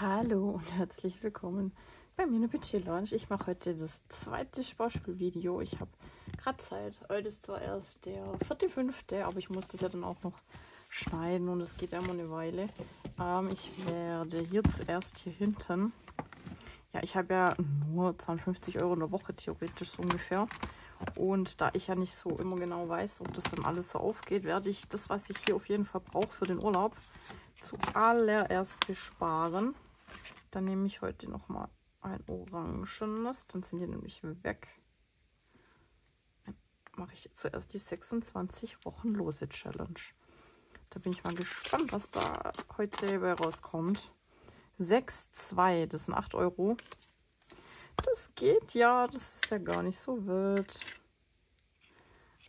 Hallo und herzlich willkommen bei mir Budget Lounge. Ich mache heute das zweite Sportspielvideo. Ich habe gerade Zeit. Heute ist zwar erst der vierte, fünfte, aber ich muss das ja dann auch noch schneiden und es geht ja immer eine Weile. Ähm, ich werde hier zuerst hier hinten. Ja, ich habe ja nur 52 Euro in der Woche theoretisch so ungefähr. Und da ich ja nicht so immer genau weiß, ob das dann alles so aufgeht, werde ich das, was ich hier auf jeden Fall brauche für den Urlaub, zuallererst besparen. Dann nehme ich heute noch mal ein orangenes, dann sind die nämlich weg. Mache ich zuerst die 26 Wochen lose Challenge. Da bin ich mal gespannt, was da heute bei rauskommt. 6,2, das sind 8 Euro. Das geht ja, das ist ja gar nicht so wild.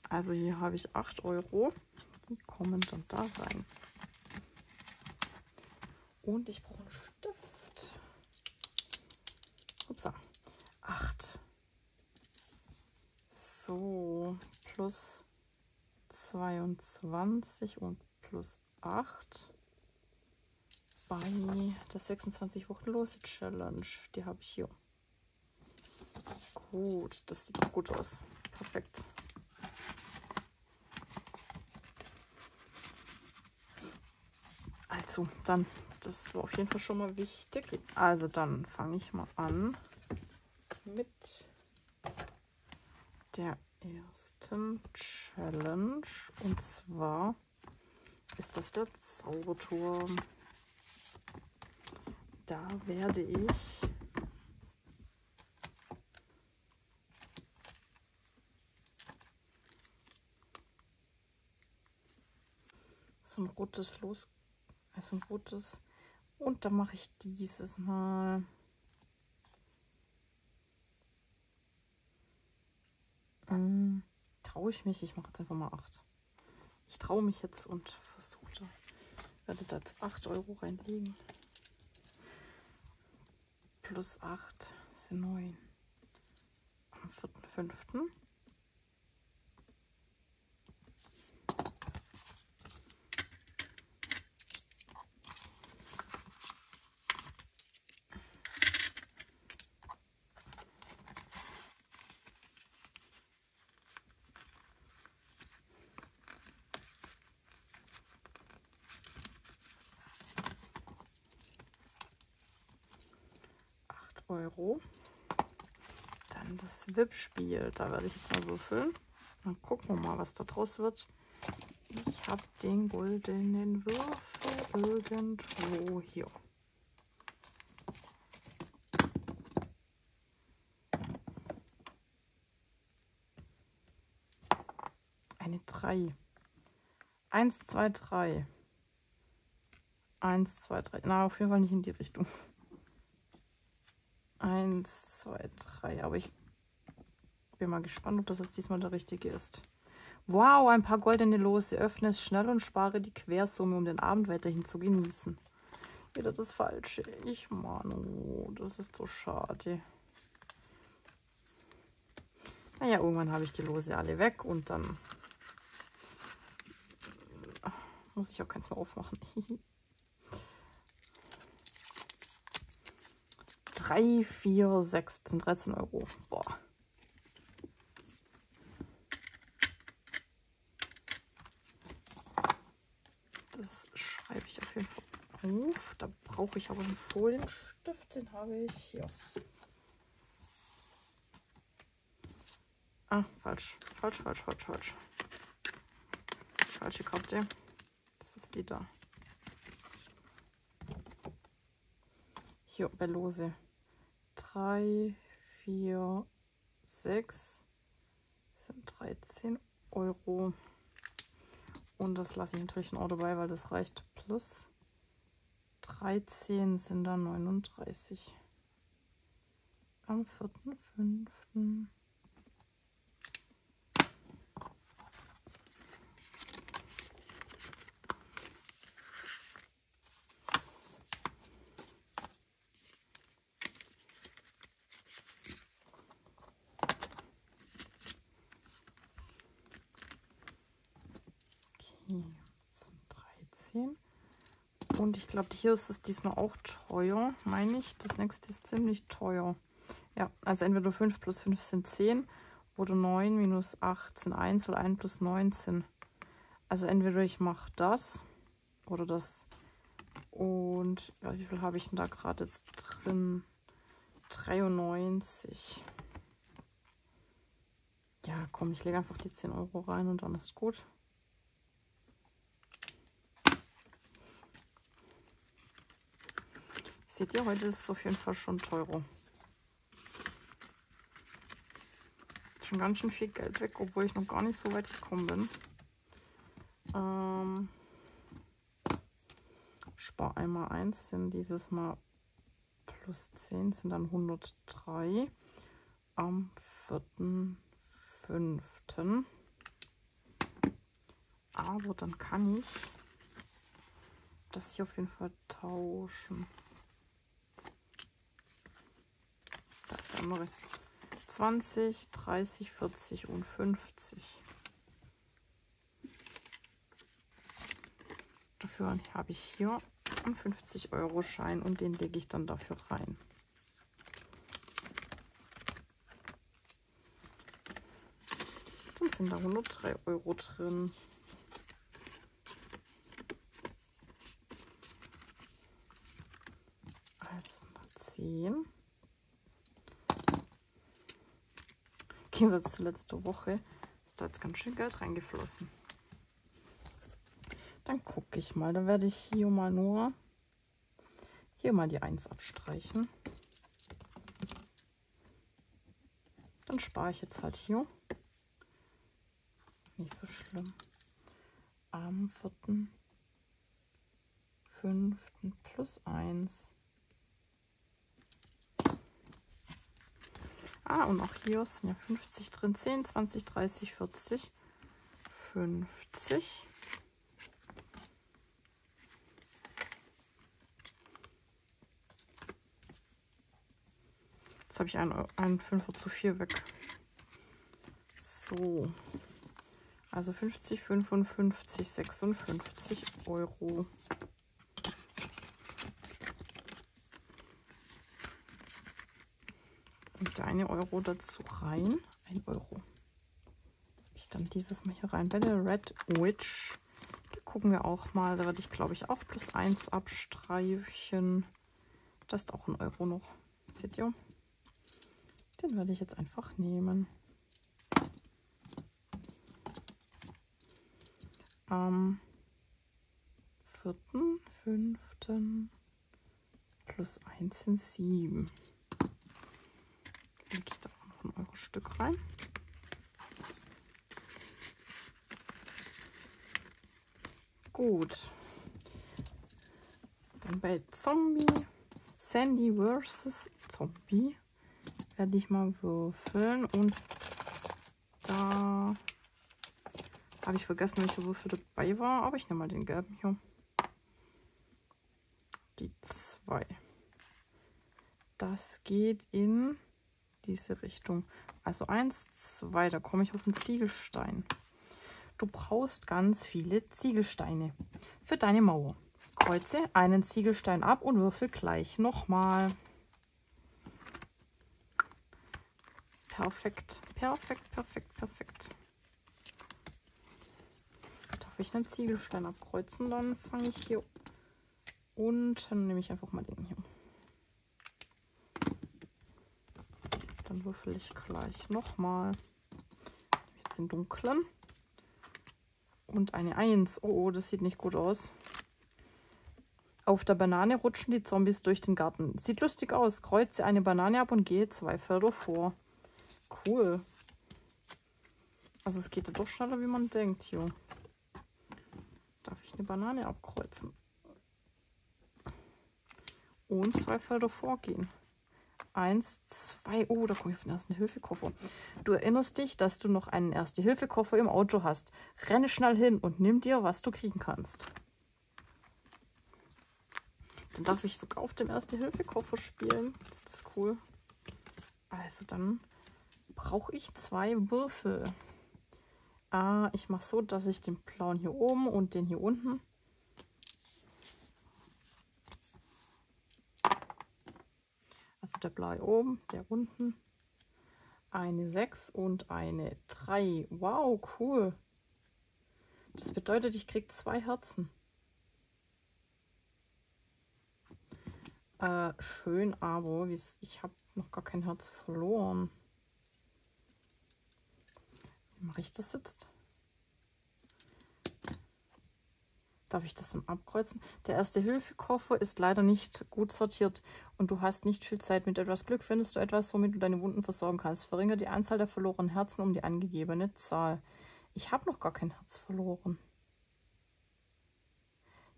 Also hier habe ich 8 Euro. Die kommen dann da rein. Und ich brauche einen Stift. Upsa. 8. So, plus 22 und plus 8 bei der 26 Wochen lose Challenge. Die habe ich hier. Gut, das sieht gut aus. Perfekt. Also, dann das war auf jeden Fall schon mal wichtig. Also dann fange ich mal an mit der ersten Challenge. Und zwar ist das der Zauberturm. Da werde ich so ein rotes Los, also ein rotes und dann mache ich dieses Mal ähm, traue ich mich. Ich mache jetzt einfach mal 8. Ich traue mich jetzt und versuche. Werde da jetzt 8 Euro reinlegen. Plus 8 sind 9. Am 4.5. 8 Euro. Das VIP-Spiel. Da werde ich jetzt mal würfeln. Dann gucken wir mal, was da draus wird. Ich habe den goldenen Würfel irgendwo hier. Eine 3. 1, 2, 3. 1, 2, 3. Na, auf jeden Fall nicht in die Richtung. 1, 2, 3. Aber ich bin mal gespannt, ob das jetzt diesmal der richtige ist. Wow, ein paar goldene Lose. Öffne es schnell und spare die Quersumme, um den Abend weiterhin zu genießen. Wieder das Falsche. Ich, Mann, das ist so schade. Naja, irgendwann habe ich die Lose alle weg und dann muss ich auch keins mehr aufmachen. 3, 4, 6, das sind 13 Euro. Boah. Das schreibe ich auf jeden Fall auf. Da brauche ich aber einen Folienstift, den habe ich hier. Ah, falsch. Falsch, falsch, falsch, falsch. Falsche Karte. Das ist die da. Hier bei Lose. 3, 4, 6 sind 13 Euro. Und das lasse ich natürlich noch dabei, weil das reicht. Plus 13 sind dann 39. Am 4.5. glaube, hier ist es diesmal auch teuer, meine ich. Das nächste ist ziemlich teuer. Ja, also entweder 5 plus 5 sind 10 oder 9 minus 8 sind 1 oder 1 plus 19. Also entweder ich mache das oder das. Und ja, wie viel habe ich denn da gerade jetzt drin? 93. Ja, komm, ich lege einfach die 10 Euro rein und dann ist gut. Seht ihr, heute ist es auf jeden Fall schon teurer. Schon ganz schön viel Geld weg, obwohl ich noch gar nicht so weit gekommen bin. Ähm, Spar einmal 1 sind dieses Mal plus 10 sind dann 103 am 4.5. Aber dann kann ich das hier auf jeden Fall tauschen. Da ist der andere. 20, 30, 40 und 50. Dafür habe ich hier einen 50-Euro-Schein und den lege ich dann dafür rein. Dann sind da 103 Euro drin. Also 10. Gegensatz zu letzter Woche ist da jetzt ganz schön Geld reingeflossen. Dann gucke ich mal. Dann werde ich hier mal nur hier mal die 1 abstreichen. Dann spare ich jetzt halt hier. Nicht so schlimm. Am 4. 5. plus 1. Ah, und auch hier sind ja 50 drin. 10, 20, 30, 40, 50. Jetzt habe ich einen, einen Fünfer zu viel weg. So. Also 50, 55, 56 Euro. Und der eine Euro dazu rein. Ein Euro. Ich dann dieses mal hier rein. Bei der Red Witch. Die gucken wir auch mal. Da werde ich, glaube ich, auch plus 1 abstreichen. Das ist auch ein Euro noch. Seht ihr? Den werde ich jetzt einfach nehmen. Am 4., 5. plus 1 sind 7. Lege ich da noch ein Euro Stück rein. Gut. Dann bei Zombie. Sandy versus Zombie werde ich mal würfeln und da habe ich vergessen, welcher Würfel dabei war, aber ich nehme mal den gelben hier. Die zwei. Das geht in diese Richtung. Also eins, zwei, da komme ich auf den Ziegelstein. Du brauchst ganz viele Ziegelsteine für deine Mauer. Kreuze einen Ziegelstein ab und würfel gleich nochmal. Perfekt, perfekt, perfekt, perfekt. Darf ich einen Ziegelstein abkreuzen? Dann fange ich hier unten, nehme ich einfach mal den hier. Dann würfel ich gleich nochmal. Jetzt den dunklen. Und eine 1. Oh, oh, das sieht nicht gut aus. Auf der Banane rutschen die Zombies durch den Garten. Sieht lustig aus. Kreuze eine Banane ab und gehe zwei Felder vor cool. Also es geht ja doch schneller, wie man denkt hier. Darf ich eine Banane abkreuzen? Und zwei Felder vorgehen. Eins, zwei, oh, da komme ich auf den ersten Hilfekoffer. Du erinnerst dich, dass du noch einen Erste-Hilfe-Koffer im Auto hast. Renne schnell hin und nimm dir, was du kriegen kannst. Dann darf ich sogar auf dem Erste-Hilfe-Koffer spielen. Ist das cool. Also dann brauche ich zwei Würfel. Ah, ich mache so, dass ich den blauen hier oben und den hier unten der Blei oben, der unten. Eine 6 und eine 3. Wow, cool. Das bedeutet, ich kriege zwei Herzen. Äh, schön, aber ich habe noch gar kein Herz verloren. Wie mache ich das jetzt? Darf ich das im Abkreuzen? Der Erste-Hilfe-Koffer ist leider nicht gut sortiert und du hast nicht viel Zeit. Mit etwas Glück findest du etwas, womit du deine Wunden versorgen kannst. Verringere die Anzahl der verlorenen Herzen um die angegebene Zahl. Ich habe noch gar kein Herz verloren.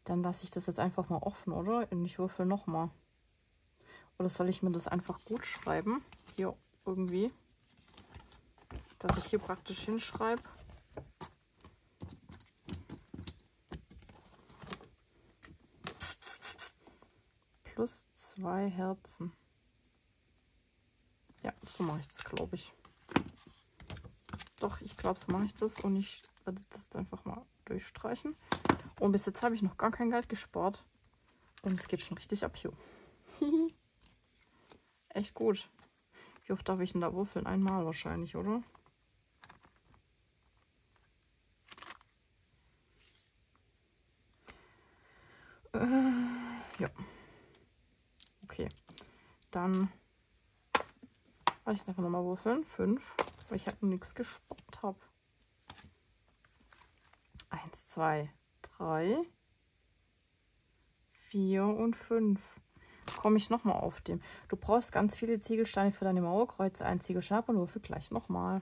Dann lasse ich das jetzt einfach mal offen, oder? Und ich würfel nochmal. Oder soll ich mir das einfach gut schreiben? Hier irgendwie. Dass ich hier praktisch hinschreibe. Plus zwei Herzen. Ja, so mache ich das, glaube ich. Doch, ich glaube, so mache ich das. Und ich werde das einfach mal durchstreichen. Und bis jetzt habe ich noch gar kein Geld gespart. Und es geht schon richtig ab hier. Echt gut. Wie oft darf ich denn da würfeln? Einmal wahrscheinlich, oder? Äh, ja. Okay. Dann werde ich jetzt einfach nochmal würfeln. Fünf, weil ich halt nichts gespart habe. Eins, zwei, drei, vier und fünf. Komme ich nochmal auf dem. Du brauchst ganz viele Ziegelsteine für deine Mauerkreuze. Ein Ziegelstein und würfel gleich nochmal.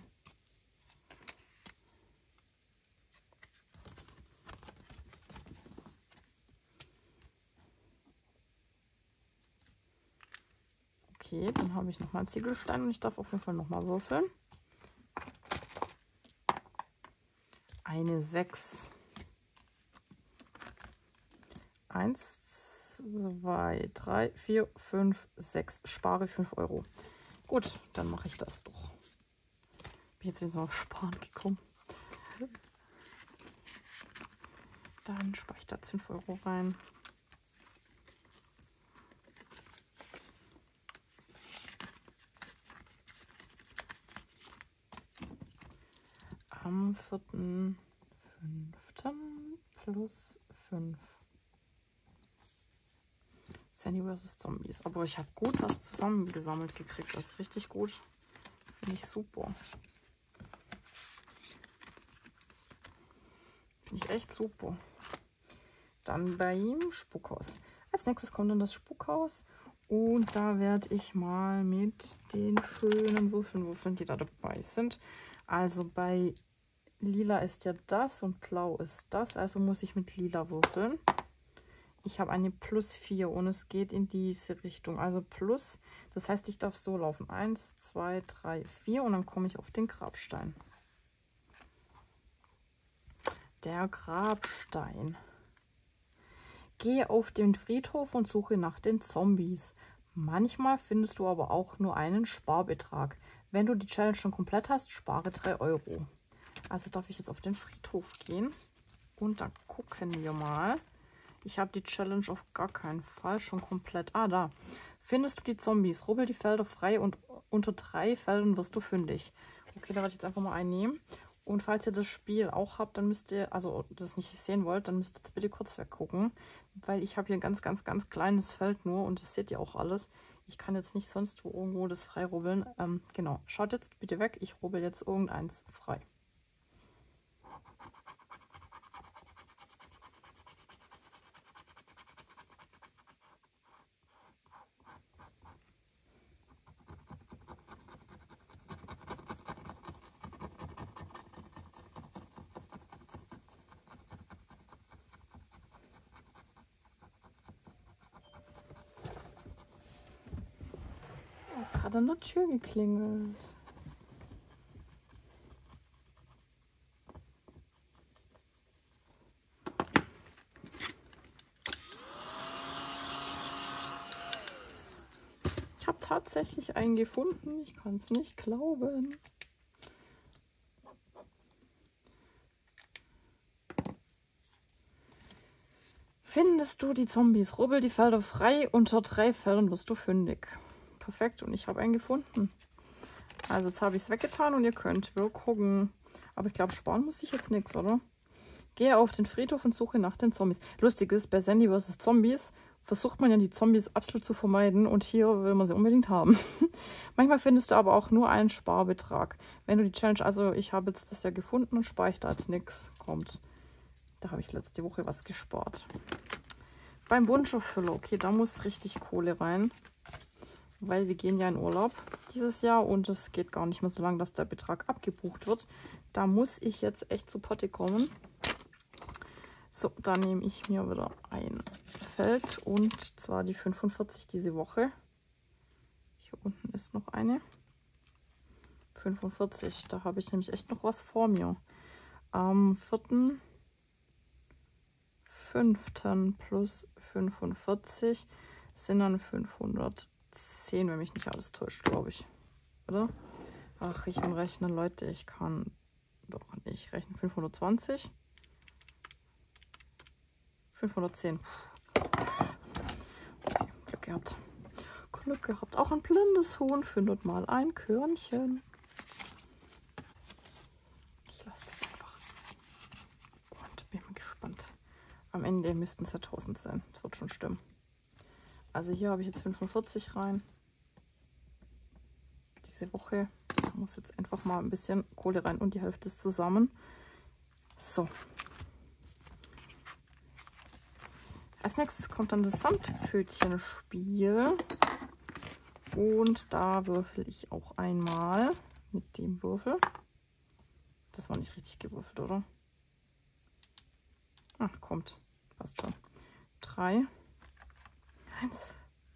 Okay, dann habe ich nochmal einen Ziegelstein und ich darf auf jeden Fall nochmal würfeln. Eine 6. 1, 2, 3, 4, 5, 6. Spare 5 Euro. Gut, dann mache ich das doch. Bin jetzt wieder auf Sparen gekommen. Dann spare ich da 5 Euro rein. Am 4.5. plus 5. Sandy vs. Zombies. Aber ich habe gut was zusammengesammelt gekriegt. Das ist richtig gut. Finde ich super. Finde ich echt super. Dann bei ihm Spukhaus. Als nächstes kommt dann das Spukhaus. Und da werde ich mal mit den schönen Würfeln würfeln, die da dabei sind. Also bei Lila ist ja das und Blau ist das. Also muss ich mit Lila würfeln. Ich habe eine plus 4 und es geht in diese Richtung. Also plus, das heißt, ich darf so laufen. 1, 2, 3, 4 und dann komme ich auf den Grabstein. Der Grabstein. Gehe auf den Friedhof und suche nach den Zombies. Manchmal findest du aber auch nur einen Sparbetrag. Wenn du die Challenge schon komplett hast, spare 3 Euro. Also darf ich jetzt auf den Friedhof gehen. Und dann gucken wir mal. Ich habe die Challenge auf gar keinen Fall schon komplett. Ah, da. Findest du die Zombies? Rubbel die Felder frei und unter drei Feldern wirst du fündig. Okay, da werde ich jetzt einfach mal einnehmen. Und falls ihr das Spiel auch habt, dann müsst ihr, also das nicht sehen wollt, dann müsst ihr jetzt bitte kurz weggucken. Weil ich habe hier ein ganz, ganz, ganz kleines Feld nur und das seht ihr auch alles. Ich kann jetzt nicht sonst wo irgendwo das frei rubbeln. Ähm, genau, schaut jetzt bitte weg. Ich rubbel jetzt irgendeins frei. Der Tür geklingelt. Ich habe tatsächlich einen gefunden. Ich kann es nicht glauben. Findest du die Zombies? Rubbel die Felder frei. Unter drei Feldern wirst du fündig. Perfekt und ich habe einen gefunden. Also jetzt habe ich es weggetan und ihr könnt wieder gucken. Aber ich glaube, sparen muss ich jetzt nichts, oder? Gehe auf den Friedhof und suche nach den Zombies. Lustig ist, bei Sandy vs. Zombies versucht man ja die Zombies absolut zu vermeiden und hier will man sie unbedingt haben. Manchmal findest du aber auch nur einen Sparbetrag. Wenn du die Challenge, also ich habe jetzt das ja gefunden und spare ich da jetzt nichts kommt. Da habe ich letzte Woche was gespart. Beim Wunscherfüller, okay, da muss richtig Kohle rein, weil wir gehen ja in Urlaub dieses Jahr und es geht gar nicht mehr so lange, dass der Betrag abgebucht wird. Da muss ich jetzt echt zu Potte kommen. So, dann nehme ich mir wieder ein Feld und zwar die 45 diese Woche. Hier unten ist noch eine. 45, da habe ich nämlich echt noch was vor mir. Am 4. 5. plus 45 sind dann 510, wenn mich nicht alles täuscht, glaube ich. Oder? Ach, ich und rechnen, Leute, ich kann doch nicht rechnen. 520. 510. Okay, Glück gehabt. Glück gehabt. Auch ein blindes Huhn findet mal ein Körnchen. Ich lasse das einfach. Und bin mal gespannt. Am Ende müssten es ja 1000 sein. Das wird schon stimmen. Also hier habe ich jetzt 45 rein. Diese Woche muss jetzt einfach mal ein bisschen Kohle rein und die Hälfte ist zusammen. So, Als nächstes kommt dann das Samtpfötchen-Spiel. Und da würfel ich auch einmal mit dem Würfel. Das war nicht richtig gewürfelt, oder? Ach, kommt. Passt schon. Drei. Eins,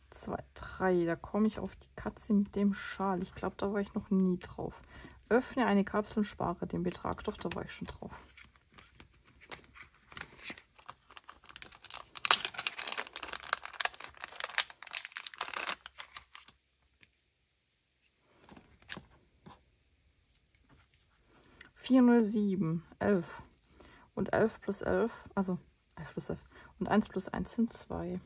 zwei, drei. Da komme ich auf die Katze mit dem Schal. Ich glaube, da war ich noch nie drauf. Öffne eine Kapsel und spare den Betrag. Doch, da war ich schon drauf. 407, 11. Und 11 plus 11, also 11 plus 11. Und 1 plus 1 sind 2.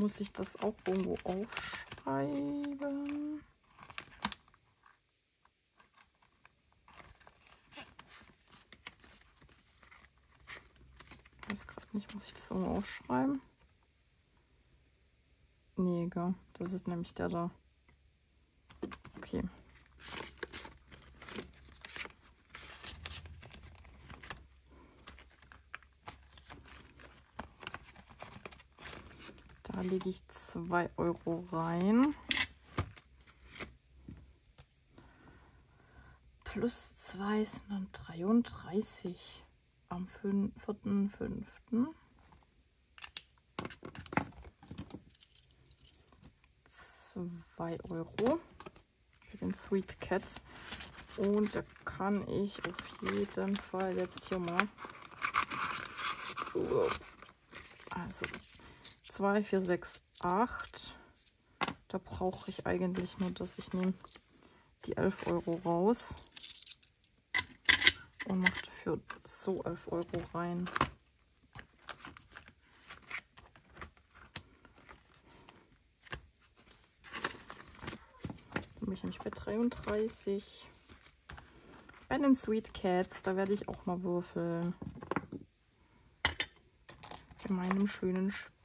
Muss ich das auch irgendwo aufschreiben? Ich weiß gerade nicht, muss ich das irgendwo aufschreiben? Neger. Das ist nämlich der da. Okay. Da lege ich 2 Euro rein. Plus 2 sind dann 33 am 4.5. 2 Euro für den Sweet Cats. Und da kann ich auf jeden Fall jetzt hier mal. Also 2, 4, 6, 8. Da brauche ich eigentlich nur, dass ich nehme die 11 Euro raus und mache dafür so 11 Euro rein. ich nämlich bei 33. Bei den Sweet Cats, da werde ich auch mal würfeln. Bei meinem schönen Spiel.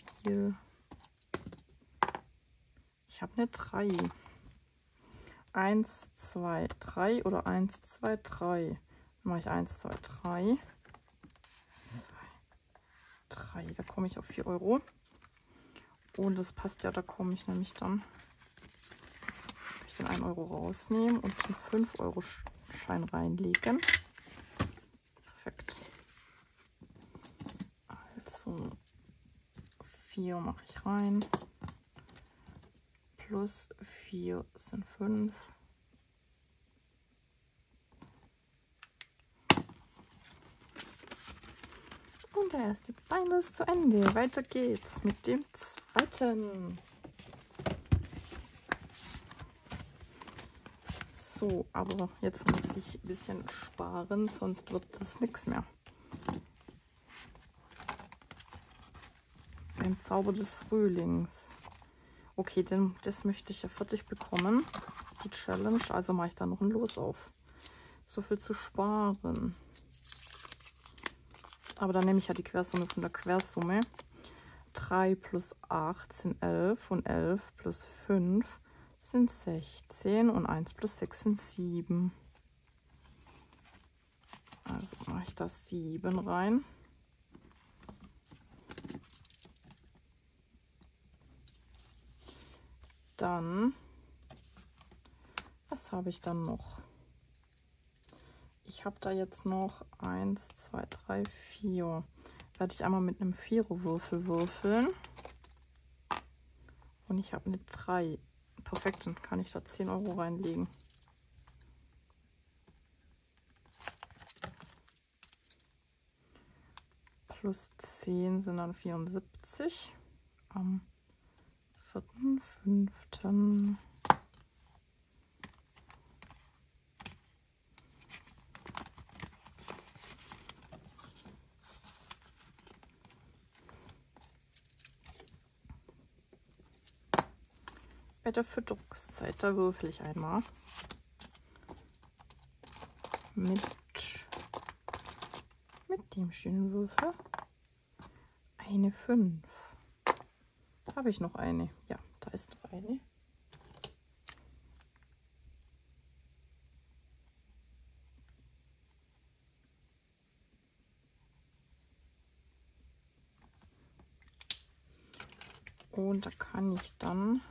Ich habe eine 3. 1, 2, 3 oder 1, 2, 3. Dann mache ich 1, 2, 3. 3, da komme ich auf 4 Euro. Und das passt ja, da komme ich nämlich dann den 1 Euro rausnehmen und den 5 Euro Schein reinlegen. Perfekt. Also 4 mache ich rein. Plus 4 sind 5. Und der erste Bein ist zu Ende. Weiter geht's mit dem zweiten. So, aber jetzt muss ich ein bisschen sparen, sonst wird das nichts mehr. Ein Zauber des Frühlings. Okay, denn das möchte ich ja fertig bekommen. Die Challenge. Also mache ich da noch ein Los auf. So viel zu sparen. Aber dann nehme ich ja die Quersumme von der Quersumme. 3 plus 8 sind 11 und 11 plus 5 sind 16 und 1 plus 6 sind 7. Also mache ich da 7 rein. Dann, was habe ich dann noch? Ich habe da jetzt noch 1, 2, 3, 4. Werde ich einmal mit einem Vierer-Würfel würfeln. Und ich habe eine 3. Perfekt, dann kann ich da 10 Euro reinlegen. Plus 10 sind dann 74. Am 4.5. bei der Fütterungszeit. Da würfel ich einmal. Mit, mit dem schönen Würfel. Eine 5. Habe ich noch eine? Ja, da ist noch eine. Und da kann ich dann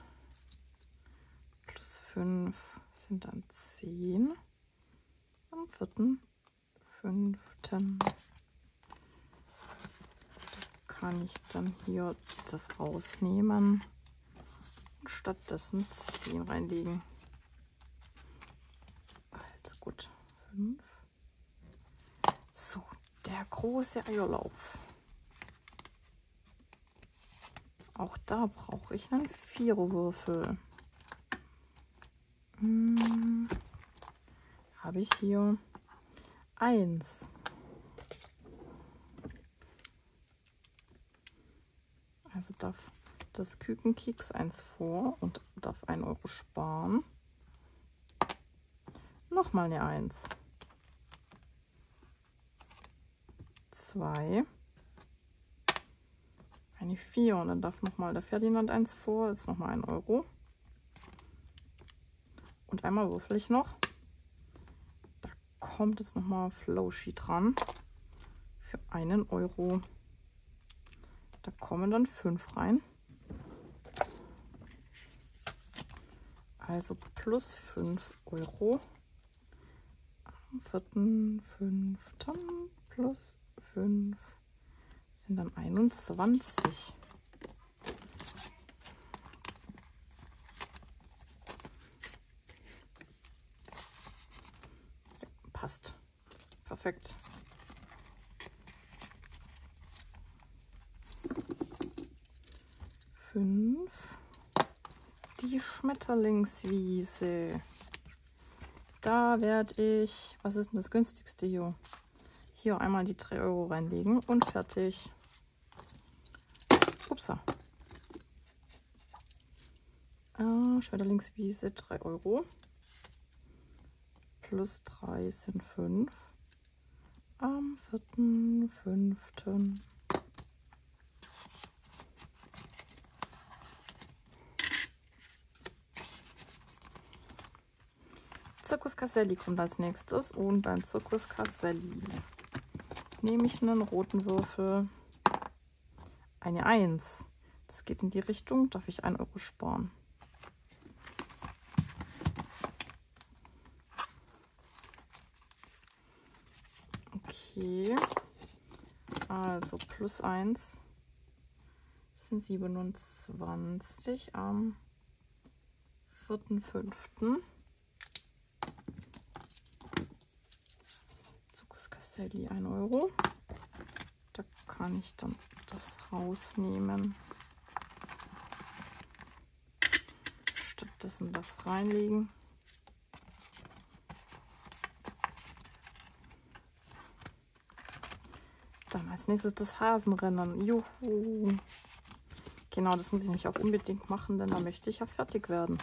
5 sind dann 10. Am 4. 5. kann ich dann hier das rausnehmen und stattdessen 10 reinlegen. Also gut, 5. So, der große Eierlauf. Auch da brauche ich einen Viererwürfel. Hm, habe ich hier eins. Also darf das Kükenkeks eins vor und darf 1 Euro sparen. Nochmal eine 1. 2. Eine 4 und dann darf nochmal der Ferdinand eins vor, ist nochmal 1 Euro. Und einmal würfel ich noch. Da kommt jetzt nochmal Flowshy dran. Für einen Euro. Da kommen dann fünf rein. Also plus 5 Euro. Am vierten, fünften plus 5 sind dann 21. passt. Perfekt. Fünf. Die Schmetterlingswiese. Da werde ich, was ist denn das günstigste hier? Hier einmal die 3 Euro reinlegen und fertig. Upsa. Äh, Schmetterlingswiese 3 Euro plus 3 sind 5. Am 4.5. Zirkus Caselli kommt als nächstes und beim Zirkus Caselli nehme ich einen roten Würfel, eine 1. Das geht in die Richtung, darf ich 1 Euro sparen. Okay. Also plus 1 sind 27 am 4.5. Sally 1 Euro. Da kann ich dann das rausnehmen. Stattdessen das reinlegen. Dann als nächstes das Hasenrennen. Juhu. Genau, das muss ich nämlich auch unbedingt machen, denn da möchte ich ja fertig werden.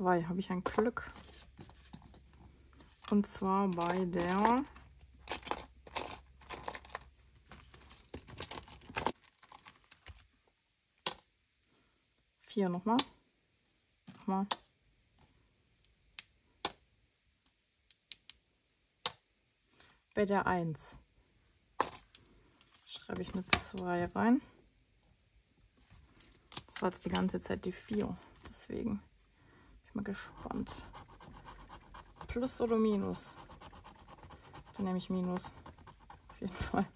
2 habe ich ein Glück. Und zwar bei der Vier nochmal. Nochmal. Bei der 1 schreibe ich eine 2 rein. Das war jetzt die ganze Zeit die 4. Deswegen bin gespannt. Plus oder Minus? Dann nehme ich Minus. Auf jeden Fall.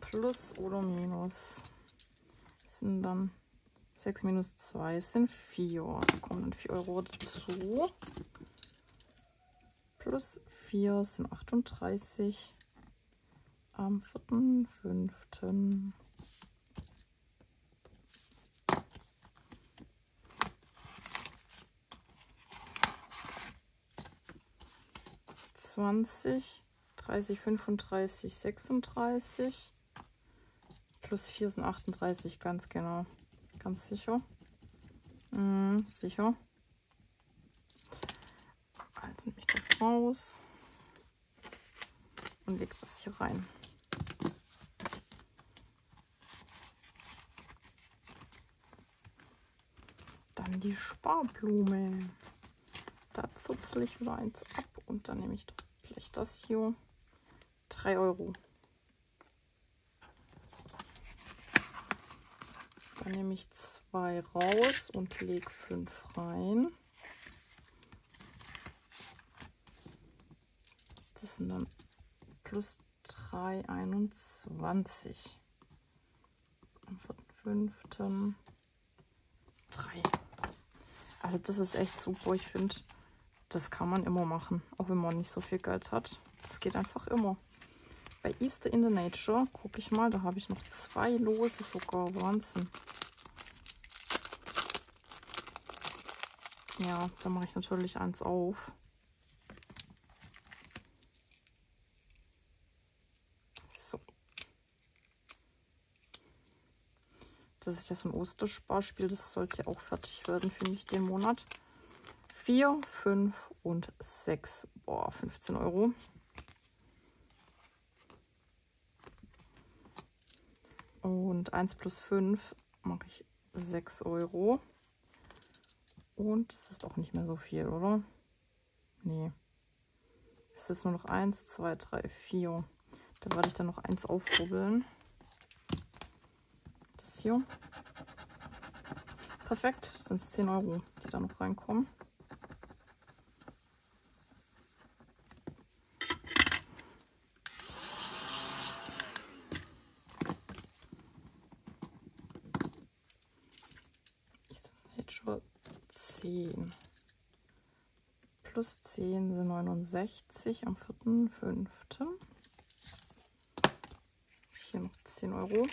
Plus oder Minus sind dann 6 minus 2 sind 4. Da kommen dann 4 Euro dazu. Plus 4 sind 38 am 4.5. Zwanzig, dreißig, fünfunddreißig, sechsunddreißig. Plus 4 sind 38, ganz genau. Ganz sicher. Mm, sicher. Also nehme ich das raus und lege das hier rein. Dann die Sparblume. Da zupsel ich wieder eins ab und dann nehme ich gleich das hier. 3 Euro. Dann nehme ich zwei raus und lege fünf rein. Sind dann plus 3, 21. Am 4.5. 3. Also das ist echt super. Ich finde, das kann man immer machen, auch wenn man nicht so viel Geld hat. Das geht einfach immer. Bei Easter in the Nature gucke ich mal, da habe ich noch zwei Lose sogar. Wahnsinn. Ja, da mache ich natürlich eins auf. So. Das ist ja so ein Ostersparspiel. Das sollte auch fertig werden, finde ich, den Monat. 4, 5 und 6. Boah, 15 Euro. Und 1 plus 5 mache ich 6 Euro. Und es ist auch nicht mehr so viel, oder? Nee. Es ist nur noch 1, 2, 3, 4. Da werde ich dann noch eins aufrubbeln. Hier. Perfekt. Sind 10 Euro, die da noch reinkommen. schon 10. Plus 10 sind 69 am 4.5. Hier noch 10 Euro.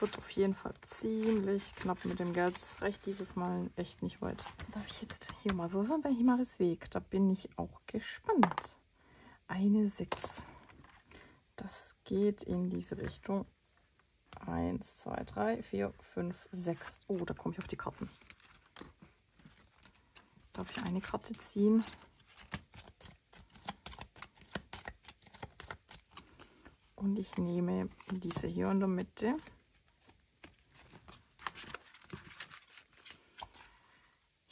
Wird auf jeden Fall ziemlich knapp mit dem Geld. Das reicht dieses Mal echt nicht weit. Darf ich jetzt hier mal würfeln bei Himaris Weg? Da bin ich auch gespannt. Eine 6. Das geht in diese Richtung. 1, 2, 3, 4, 5, 6. Oh, da komme ich auf die Karten. Darf ich eine Karte ziehen? Und ich nehme diese hier in der Mitte.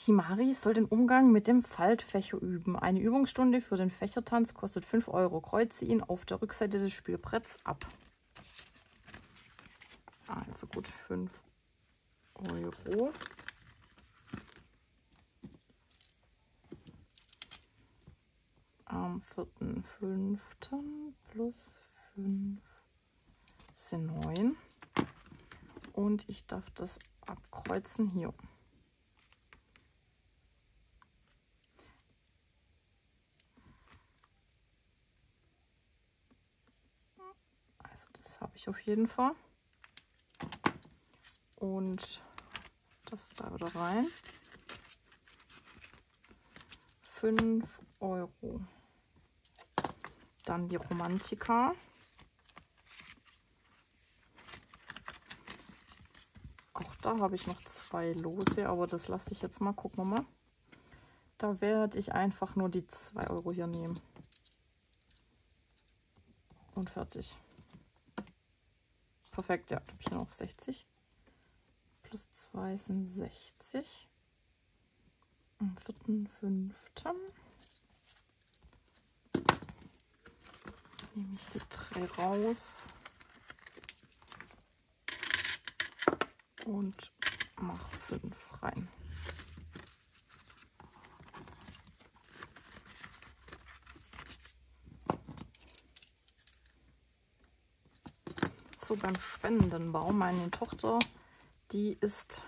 Himari soll den Umgang mit dem Faltfächer üben. Eine Übungsstunde für den Fächertanz kostet 5 Euro. Kreuze ihn auf der Rückseite des Spielbretts ab. Also gut 5 Euro. Am 4.5. plus 5 sind 9. Und ich darf das abkreuzen hier. Habe ich auf jeden Fall. Und das da wieder rein. 5 Euro. Dann die Romantika. Auch da habe ich noch zwei Lose, aber das lasse ich jetzt mal. Gucken wir mal. Da werde ich einfach nur die 2 Euro hier nehmen. Und fertig. Perfekt, ja, habe ich noch 60. Plus 2 sind 60. Am 4.5. nehme ich die drei raus und mache fünf rein. So beim Spendenbaum, meine Tochter, die ist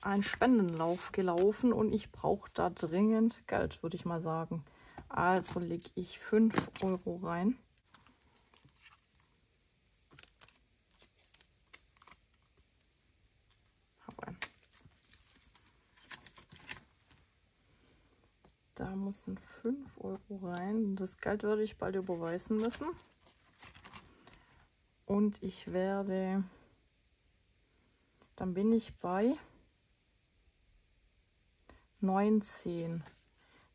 einen Spendenlauf gelaufen und ich brauche da dringend Geld, würde ich mal sagen. Also lege ich 5 Euro rein. Da müssen 5 Euro rein. Das Geld werde ich bald überweisen müssen. Und ich werde, dann bin ich bei 19.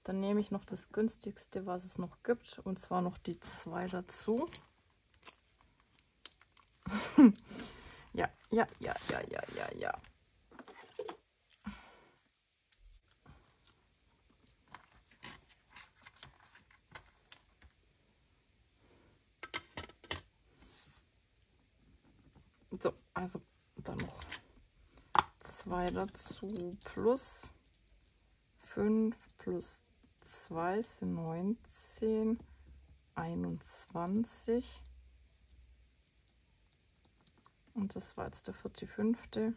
Dann nehme ich noch das günstigste, was es noch gibt, und zwar noch die zwei dazu. ja, ja, ja, ja, ja, ja, ja. So, also dann noch zwei dazu plus 5 plus 2 sind 19, 21. Und das war jetzt der vierte, fünfte.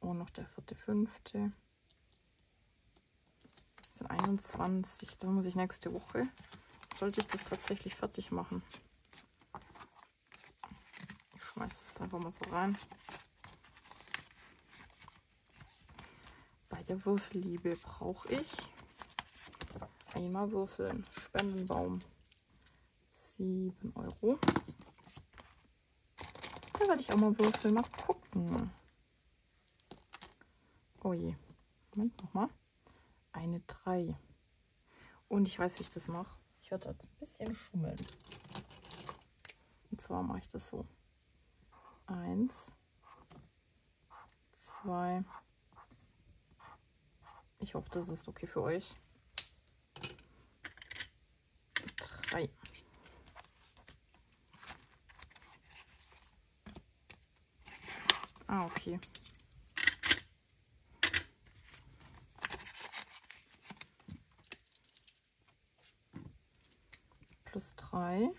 Und noch der vierte, fünfte. Das sind 21. Da muss ich nächste Woche, sollte ich das tatsächlich fertig machen. Schmeiße es einfach mal so rein. der Würfelliebe brauche ich einmal würfeln. Spendenbaum 7 Euro. Da werde ich auch mal würfeln. Mal gucken. Oh je. Moment nochmal. Eine 3. Und ich weiß, wie ich das mache. Ich werde jetzt ein bisschen schummeln. Und zwar mache ich das so. Eins, zwei, ich hoffe, das ist okay für euch. Drei. Ah, okay. Plus drei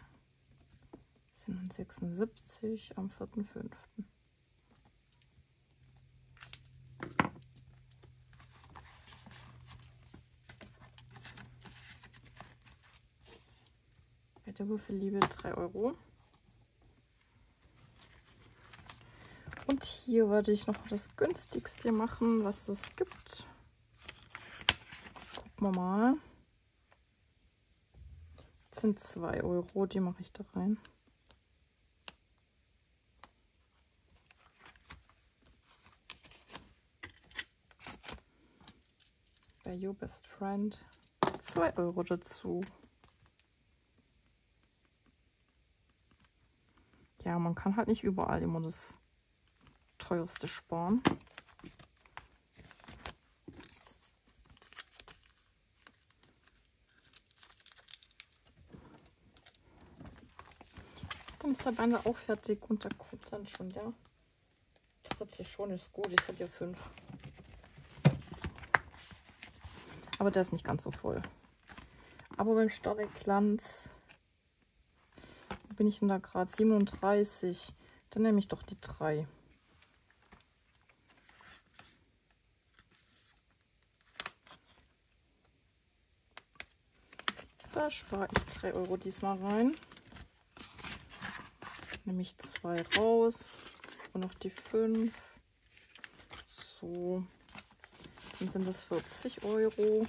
sind 76 am 4.5. der Würfelliebe 3 Euro. Und hier werde ich noch das günstigste machen, was es gibt. Gucken wir mal. Das sind 2 Euro, die mache ich da rein. Best Friend 2 Euro dazu. ja, man kann halt nicht überall immer das teuerste sparen. Dann ist der Beine auch fertig und da kommt dann schon der dritte schon ist gut. Ich habe ja fünf. Aber der ist nicht ganz so voll. Aber beim Starreglanz bin ich denn da gerade? 37. Dann nehme ich doch die 3. Da spare ich 3 Euro diesmal rein. Nehme ich zwei raus und noch die fünf. So. Dann sind das 40 Euro.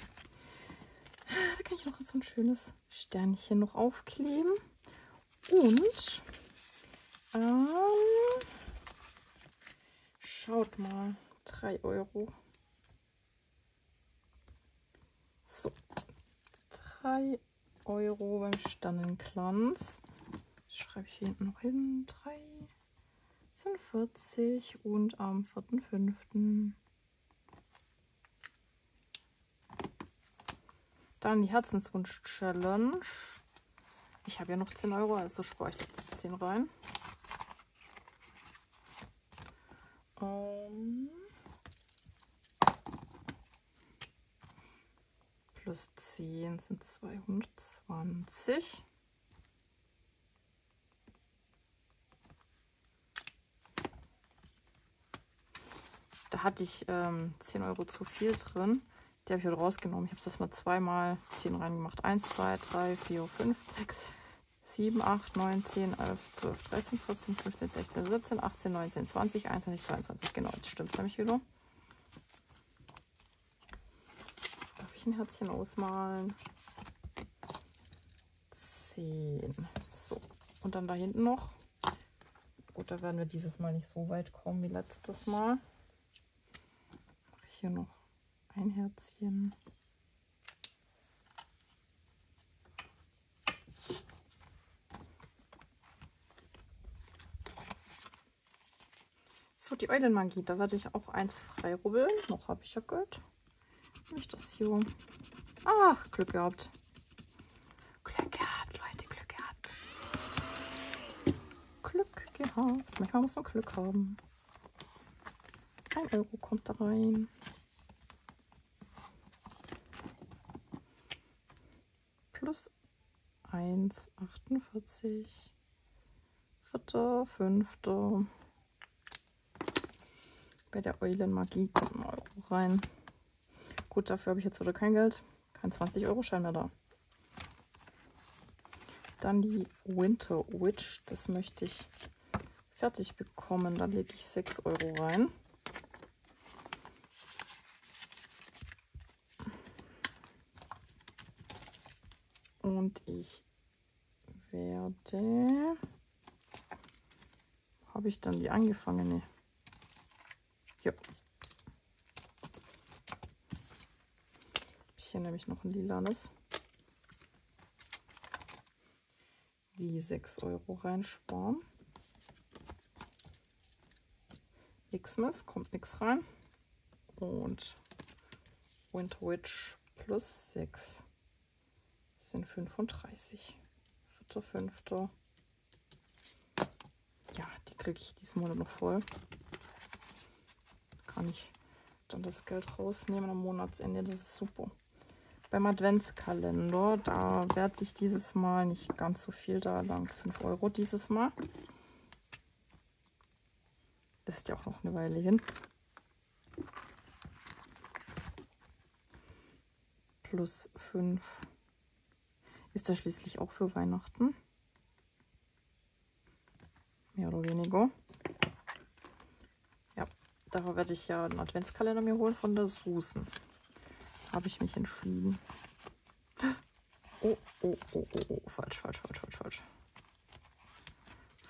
Da kann ich noch so ein schönes Sternchen noch aufkleben. Und ähm, schaut mal, 3 Euro. So, 3 Euro beim Sternenklanz. Das schreibe ich hier hinten noch hin. 3 sind 40 und am 4.5. Dann die Herzenswunsch-Challenge. Ich habe ja noch 10 Euro, also spare ich jetzt 10 rein. Um, plus 10 sind 220. Da hatte ich ähm, 10 Euro zu viel drin. Die habe ich heute rausgenommen. Ich habe das mal zweimal 10 reingemacht. 1, 2, 3, 4, 5, 6, 7, 8, 9, 10, 11, 12, 13, 14, 15, 16, 17, 18, 19, 20, 21, 22. Genau, jetzt stimmt es nämlich wieder. Darf ich ein Herzchen ausmalen? 10. So, und dann da hinten noch. Gut, da werden wir dieses Mal nicht so weit kommen wie letztes Mal. Mache ich hier noch ein Herzchen. So, die Eulenmagie, da werde ich auch eins freirubbeln. Noch habe ich ja Geld. Nicht das hier. Ach, Glück gehabt. Glück gehabt, Leute, Glück gehabt. Glück gehabt. Manchmal muss man Glück haben. Ein Euro kommt da rein. Plus 1, 48. Vierter, fünfter. Bei der Eulenmagie kommt ein Euro rein. Gut, dafür habe ich jetzt wieder kein Geld. Kein 20-Euro-Schein mehr da. Dann die Winter Witch. Das möchte ich fertig bekommen. Da lege ich 6 Euro rein. Und ich werde... Habe ich dann die angefangene? Ja. Hier nämlich noch ein lilanes. Die 6 Euro reinsparen. Xmas kommt nichts rein. Und Winter Witch plus 6 sind 35. Vierter, fünfter. Ja, die kriege ich diesen Monat noch voll kann ich dann das Geld rausnehmen am Monatsende. Das ist super. Beim Adventskalender, da werde ich dieses Mal nicht ganz so viel da lang. 5 Euro dieses Mal. Ist ja auch noch eine Weile hin. Plus 5. Ist das schließlich auch für Weihnachten? Mehr oder weniger. Da werde ich ja einen Adventskalender mir holen von der Susan. Habe ich mich entschieden. Oh, oh, oh, oh, oh. Falsch, falsch, falsch, falsch, falsch.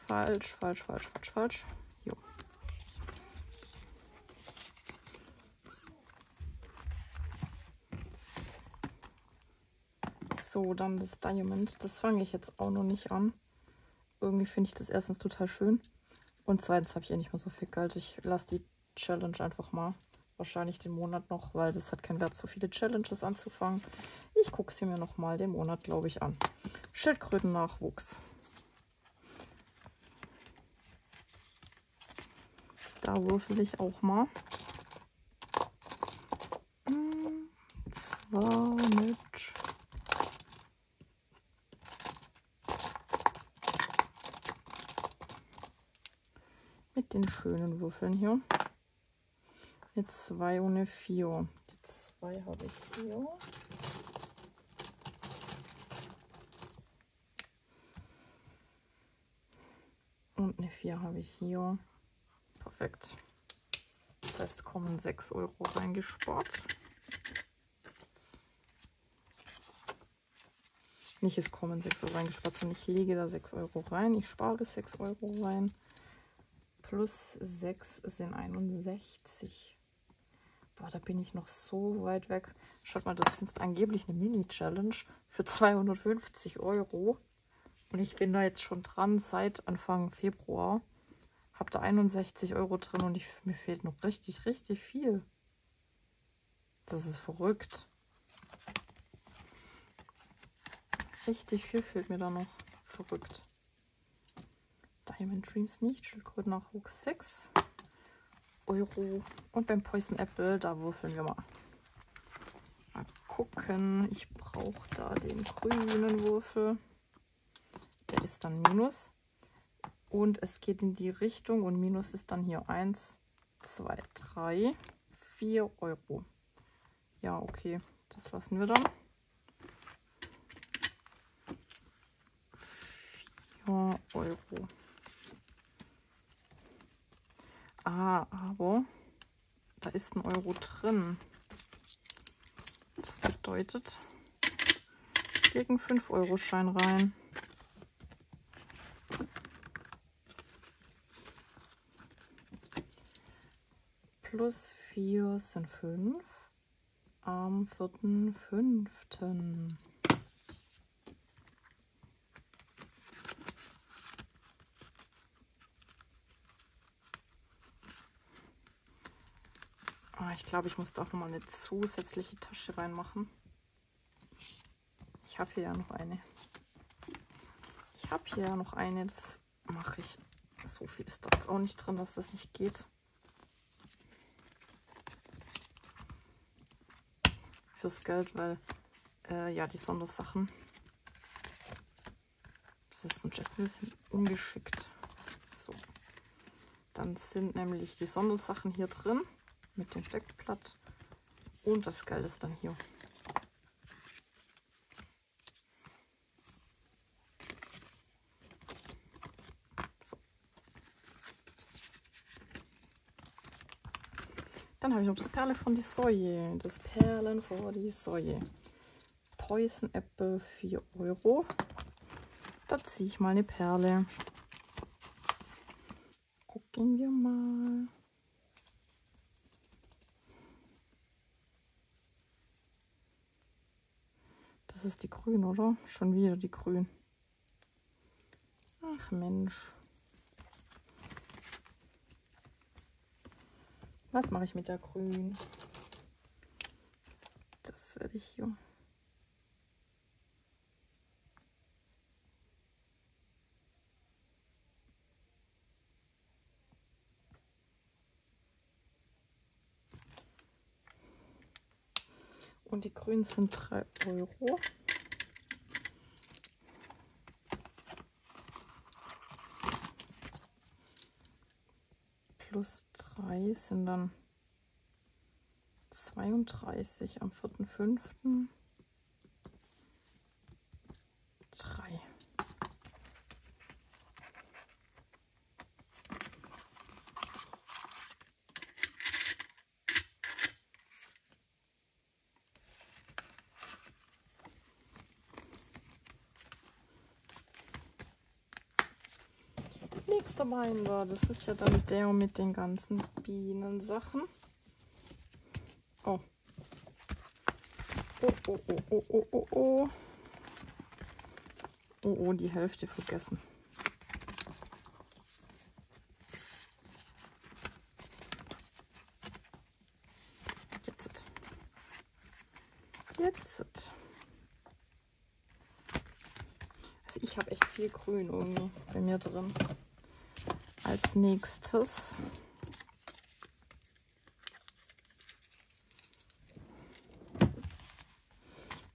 Falsch, falsch, falsch, falsch, falsch. Jo. Dann das Diamond. Das fange ich jetzt auch noch nicht an. Irgendwie finde ich das erstens total schön. Und zweitens habe ich ja nicht mehr so viel Geld. Ich lasse die Challenge einfach mal. Wahrscheinlich den Monat noch, weil das hat keinen Wert, so viele Challenges anzufangen. Ich gucke sie mir noch mal den Monat, glaube ich, an. Schildkröten-Nachwuchs. Da würfel ich auch mal. Hm, zwar mit mit den schönen Würfeln hier. Eine 2 und eine 4. Die 2 habe ich hier. Und eine 4 habe ich hier. Perfekt. Das heißt, kommen 6 Euro reingespart. Nicht, es kommen 6 Euro reingespart, sondern ich lege da 6 Euro rein. Ich spare 6 Euro rein. Plus 6 sind 61. Boah, da bin ich noch so weit weg. Schaut mal, das ist angeblich eine Mini-Challenge für 250 Euro. Und ich bin da jetzt schon dran seit Anfang Februar. Hab da 61 Euro drin und ich, mir fehlt noch richtig, richtig viel. Das ist verrückt. Richtig viel fehlt mir da noch. Verrückt. Diamond Dreams nicht. Schildkrötennachwuchs 6 Euro. Und beim Poison Apple, da würfeln wir mal. Mal gucken. Ich brauche da den grünen Würfel. Der ist dann Minus. Und es geht in die Richtung und Minus ist dann hier 1, 2, 3, 4 Euro. Ja, okay. Das lassen wir dann. 4 Euro. Ah, aber da ist ein Euro drin. Das bedeutet, gegen 5 Euro Schein rein. Plus 4 sind 5 am 4.5. ich glaube, ich muss da auch noch mal eine zusätzliche Tasche reinmachen. Ich habe hier ja noch eine. Ich habe hier ja noch eine. Das mache ich. So viel ist da jetzt auch nicht drin, dass das nicht geht. Fürs Geld, weil äh, ja, die Sondersachen. Das ist ein bisschen ungeschickt. So. Dann sind nämlich die Sondersachen hier drin mit dem Deckblatt. Und das Geld ist dann hier. So. Dann habe ich noch das Perle von die Säue. Das Perlen vor die Säue. Poison Apple 4 Euro. Da ziehe ich mal eine Perle. Gucken wir mal. Ist die grün, oder? Schon wieder die grün. Ach Mensch. Was mache ich mit der grün? Das werde ich hier. Und die grünen sind 3 Euro. plus 3 sind dann 32 am 4.5. 3. nächster Binder. Das ist ja dann der mit den ganzen Bienensachen. Oh. Oh, oh, oh, oh, oh, oh, oh. Oh, oh, die Hälfte vergessen. Jetzt. Jetzt. Also ich habe echt viel Grün irgendwie bei mir drin nächstes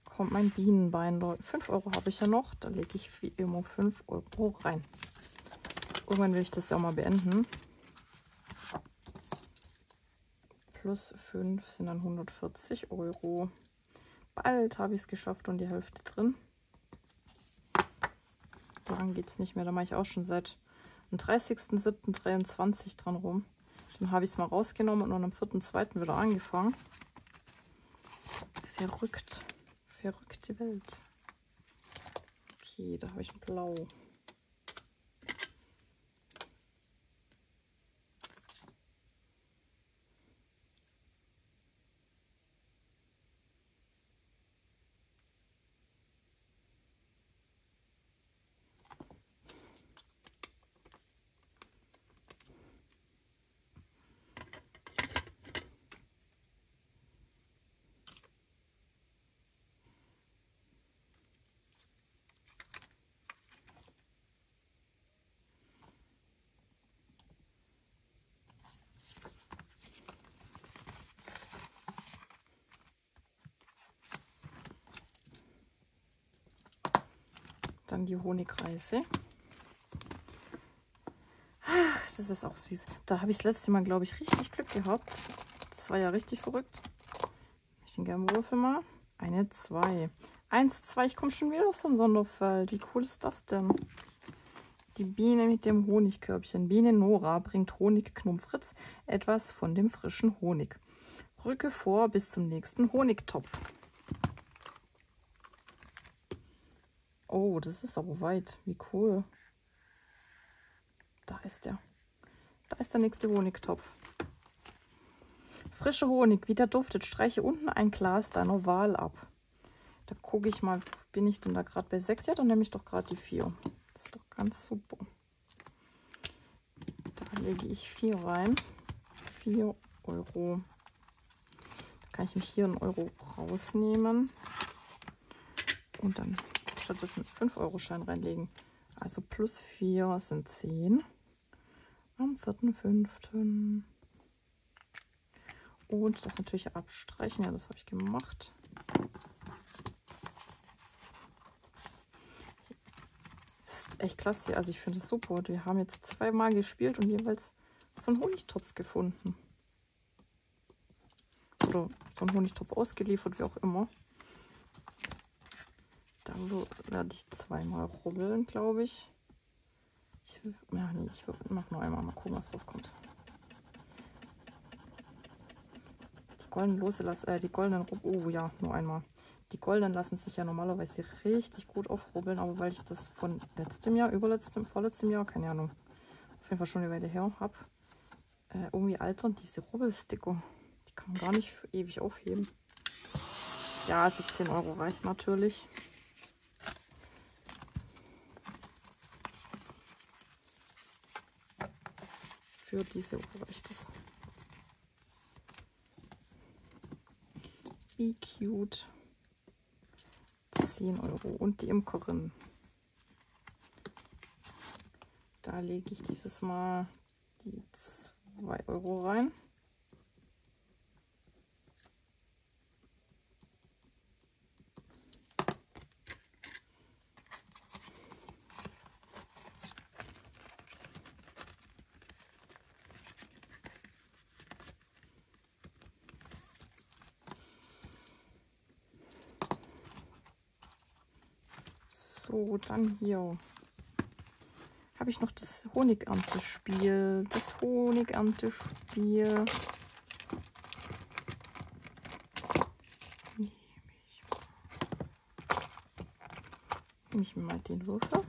kommt mein Bienenbein. 5 Euro habe ich ja noch. Da lege ich wie immer 5 Euro rein. Irgendwann will ich das ja auch mal beenden. Plus 5 sind dann 140 Euro. Bald habe ich es geschafft und die Hälfte drin. Lang geht es nicht mehr. Da mache ich auch schon seit am 30.07.23 dran rum. Dann habe ich es mal rausgenommen und am 4.2. wieder angefangen. Verrückt. Verrückte Welt. Okay, da habe ich blau. Dann die Honigreise. Das ist auch süß. Da habe ich das letzte Mal, glaube ich, richtig Glück gehabt. Das war ja richtig verrückt. Ich den gerne Würfel mal. Eine, zwei. Eins, zwei. Ich komme schon wieder auf so ein Sonderfall. Wie cool ist das denn? Die Biene mit dem Honigkörbchen. Biene Nora bringt Honigknumm Fritz etwas von dem frischen Honig. Rücke vor bis zum nächsten Honigtopf. Oh, das ist aber weit. Wie cool. Da ist der. Da ist der nächste Honigtopf. Frischer Honig, wie der duftet. Streiche unten ein Glas deiner Wahl ab. Da gucke ich mal, bin ich denn da gerade bei 6? Ja, dann nehme ich doch gerade die 4. Das ist doch ganz super. Da lege ich 4 rein. 4 Euro. Da kann ich mich hier einen Euro rausnehmen. Und dann stattdessen 5-Euro-Schein reinlegen. Also plus 4 sind 10. Am 4.5. Und das natürlich abstreichen. Ja, das habe ich gemacht. Ist echt klasse. Also ich finde es super. Wir haben jetzt zweimal gespielt und jeweils so einen Honigtopf gefunden. Oder so einen Honigtopf ausgeliefert, wie auch immer. Werde ich zweimal rubbeln, glaube ich. Ich ja, nee, ich mach nur einmal mal gucken, was rauskommt. Die goldenen Lose lassen, äh, die goldenen, oh ja, nur einmal. Die goldenen lassen sich ja normalerweise richtig gut aufrubbeln, aber weil ich das von letztem Jahr, überletztem, vorletztem Jahr, keine Ahnung, auf jeden Fall schon eine Weile her habe, äh, irgendwie altern diese Rubbelsticker. Die kann man gar nicht ewig aufheben. Ja, also 10 Euro reicht natürlich. Für diese Woche reicht es. Wie cute. 10 Euro. Und die Imkerin. Da lege ich dieses Mal die 2 Euro rein. Dann hier habe ich noch das Honigerntespiel. Das Honigerntespiel. Nehme ich mir mal den Würfel.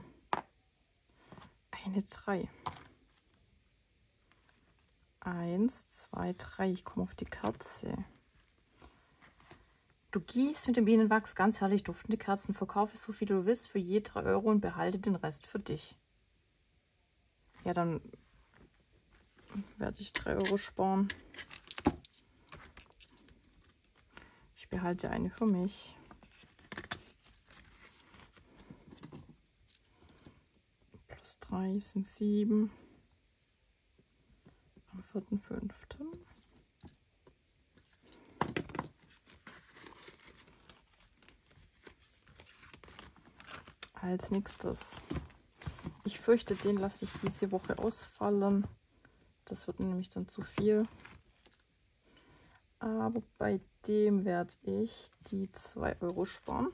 Eine 3. Eins, zwei, drei. Ich komme auf die Kerze. Du gießt mit dem Bienenwachs ganz herrlich duftende Kerzen, verkaufe so viel du willst für je 3 Euro und behalte den Rest für dich. Ja, dann werde ich 3 Euro sparen. Ich behalte eine für mich. Plus 3 sind 7. Am 4.5. als nächstes. Ich fürchte, den lasse ich diese Woche ausfallen. Das wird nämlich dann zu viel. Aber bei dem werde ich die 2 Euro sparen.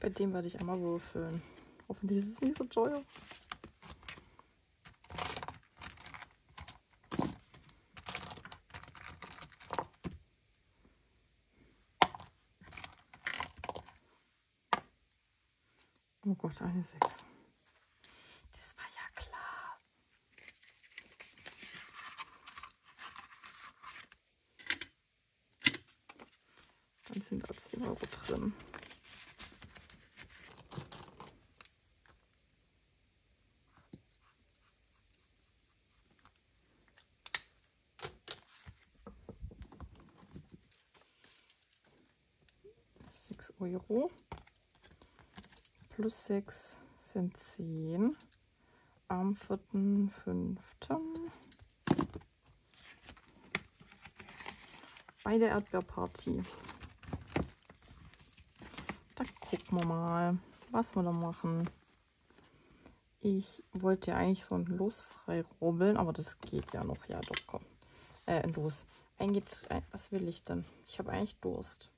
Bei dem werde ich einmal würfeln. Hoffentlich ist es nicht so teuer. Oh Gott, eine 6. Das war ja klar. Dann sind da 10 Euro drin. Sechs Euro plus 6 sind 10. Am 4.5. Bei der Erdbeerparty. Da gucken wir mal, was wir da machen. Ich wollte ja eigentlich so ein Los frei rubbeln, aber das geht ja noch. Ja, doch, komm. Äh, los. Ein Getränk. Was will ich denn? Ich habe eigentlich Durst.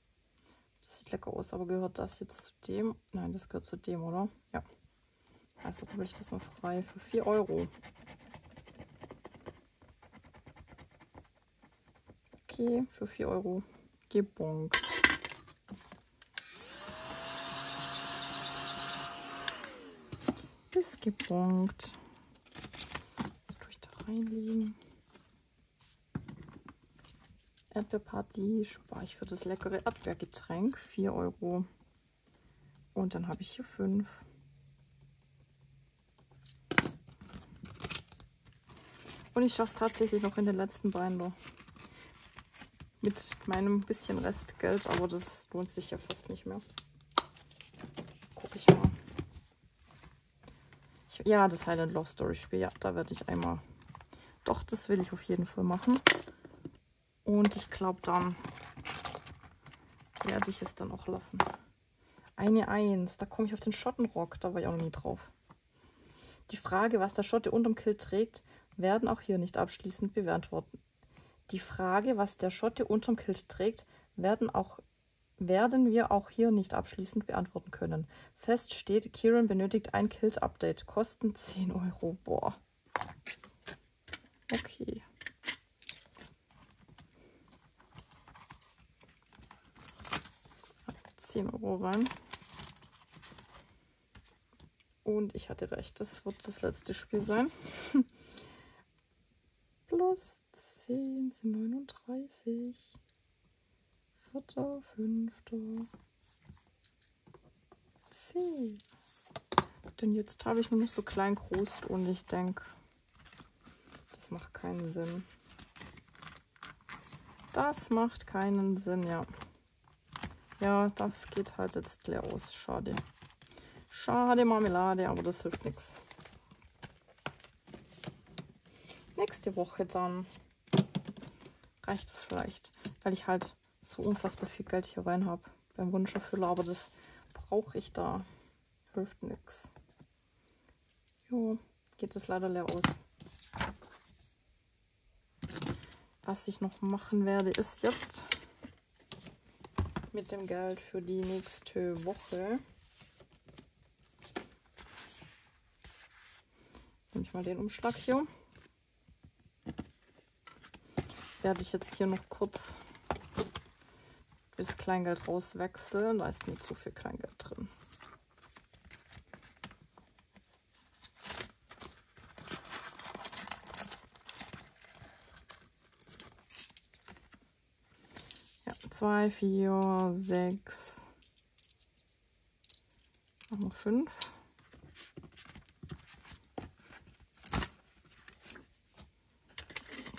Das lecker aus, aber gehört das jetzt zu dem? Nein, das gehört zu dem, oder? Ja. Also rubbel ich das mal frei für 4 Euro. Okay, für 4 Euro. Gebonkt. Ist gebonkt. Was tue ich da reinlegen? Erdbeerparty spare ich für das leckere Erdbeergetränk 4 Euro. Und dann habe ich hier 5. Und ich schaffe es tatsächlich noch in den letzten Binder. Mit meinem bisschen Restgeld, aber das lohnt sich ja fast nicht mehr. Gucke ich mal. Ich, ja, das Highland Love Story Spiel, ja, da werde ich einmal. Doch, das will ich auf jeden Fall machen. Und ich glaube, dann werde ich es dann auch lassen. Eine Eins, da komme ich auf den Schottenrock, da war ich auch noch nie drauf. Die Frage, was der Schotte unterm Kill trägt, werden auch hier nicht abschließend beantworten. Die Frage, was der Schotte unterm Kilt trägt, werden, auch, werden wir auch hier nicht abschließend beantworten können. Fest steht, Kieran benötigt ein Kilt-Update. Kosten 10 Euro. Boah. Okay. 10 Euro rein. Und ich hatte recht, das wird das letzte Spiel sein. Plus 10 sind 39. Vierter, fünfter. 10. Denn jetzt habe ich nur noch so klein groß und ich denke, das macht keinen Sinn. Das macht keinen Sinn, ja. Ja, das geht halt jetzt leer aus. Schade. Schade Marmelade, aber das hilft nichts. Nächste Woche dann reicht es vielleicht, weil ich halt so unfassbar viel Geld hier rein habe beim Wunscherfüller, aber das brauche ich da. Hilft nichts. Jo, geht es leider leer aus. Was ich noch machen werde, ist jetzt mit dem Geld für die nächste Woche. Nehme ich mal den Umschlag hier. Werde ich jetzt hier noch kurz das Kleingeld rauswechseln. Da ist mir zu viel Kleingeld drin. Zwei, vier, sechs, noch fünf.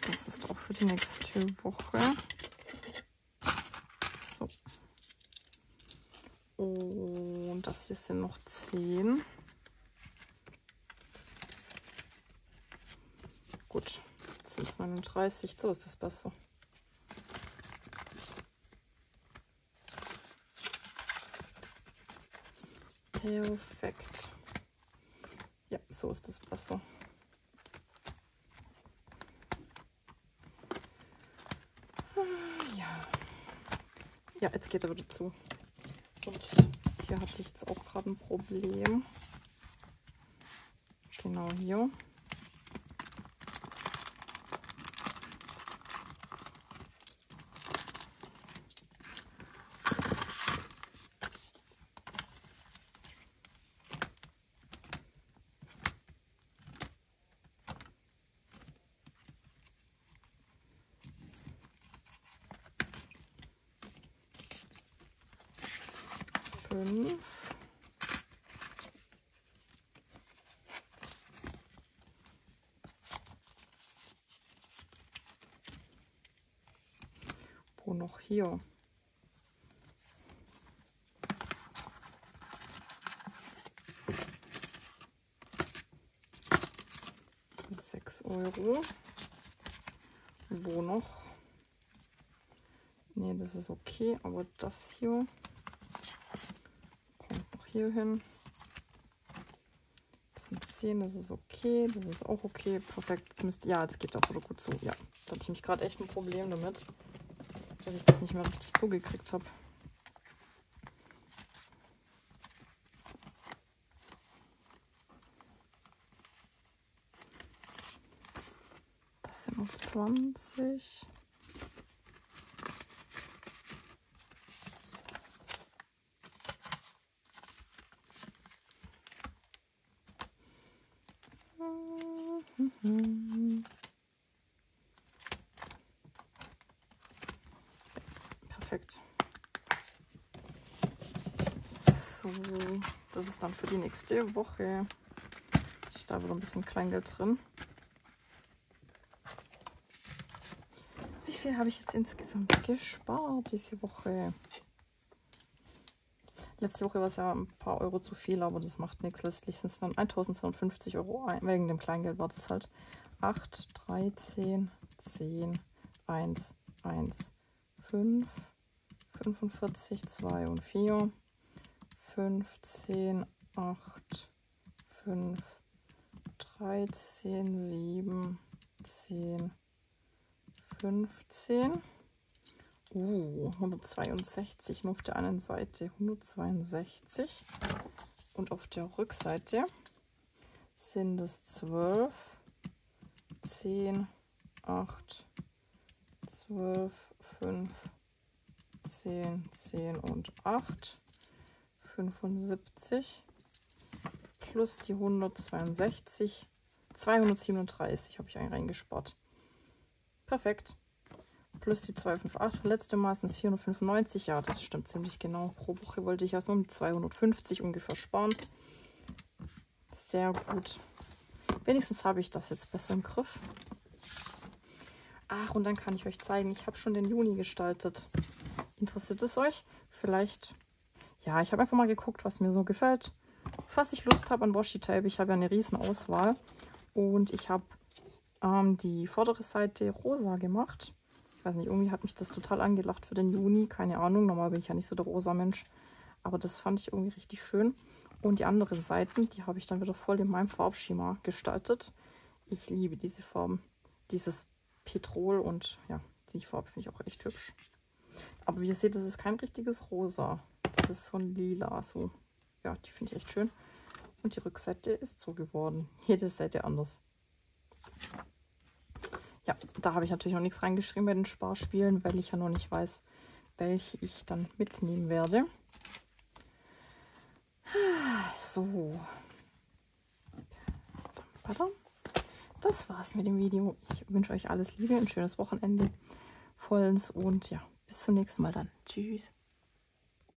Das ist auch für die nächste Woche. So. Und das hier sind noch zehn. Gut, jetzt sind es 39, so ist das besser. Perfekt. Ja, so ist das besser. Ja. Ja, jetzt geht er wieder zu. Und hier hatte ich jetzt auch gerade ein Problem. Genau hier. Fünf. Wo noch hier? Sechs Euro. Wo noch? Nee, das ist okay, aber das hier hier hin. Das sind 10, das ist okay, das ist auch okay. Perfekt. Jetzt müsste, ja, jetzt geht der Foto gut zu. Ja, da hatte ich mich gerade echt ein Problem damit, dass ich das nicht mehr richtig zugekriegt habe. Das sind noch 20. Perfekt. So, das ist dann für die nächste Woche. Ich da wieder ein bisschen Kleingeld drin. Wie viel habe ich jetzt insgesamt gespart diese Woche? Letzte Woche war es ja ein paar Euro zu viel, aber das macht nichts. Letztlich sind es dann 1250 Euro. Wegen dem Kleingeld war das halt 8, 13, 10, 1, 1, 5, 45, 2 und 4, 15, 8, 5, 13, 7, 10, 15. Uh, 162 nur auf der einen Seite 162 und auf der Rückseite sind es 12, 10, 8, 12, 5, 10, 10 und 8, 75 plus die 162, 237 habe ich einen reingespart. Perfekt plus die 258 von letztem Mal sind es 495. Ja, das stimmt ziemlich genau. Pro Woche wollte ich ja so um 250 ungefähr sparen. Sehr gut. Wenigstens habe ich das jetzt besser im Griff. Ach, und dann kann ich euch zeigen, ich habe schon den Juni gestaltet. Interessiert es euch? Vielleicht, ja, ich habe einfach mal geguckt, was mir so gefällt. Falls ich Lust habe an Washi-Tape, ich habe ja eine riesen Auswahl. Und ich habe ähm, die vordere Seite rosa gemacht ich weiß nicht, irgendwie hat mich das total angelacht für den Juni. Keine Ahnung, normal bin ich ja nicht so der rosa Mensch. Aber das fand ich irgendwie richtig schön. Und die andere Seiten, die habe ich dann wieder voll in meinem Farbschema gestaltet. Ich liebe diese Farben. Dieses Petrol und ja, die Farbe finde ich auch echt hübsch. Aber wie ihr seht, das ist kein richtiges Rosa. Das ist so ein Lila. So. Ja, die finde ich echt schön. Und die Rückseite ist so geworden. Jede Seite anders. Ja, da habe ich natürlich noch nichts reingeschrieben bei den Sparspielen, weil ich ja noch nicht weiß, welche ich dann mitnehmen werde. So. Das war's mit dem Video. Ich wünsche euch alles Liebe, ein schönes Wochenende vollends und ja, bis zum nächsten Mal dann. Tschüss.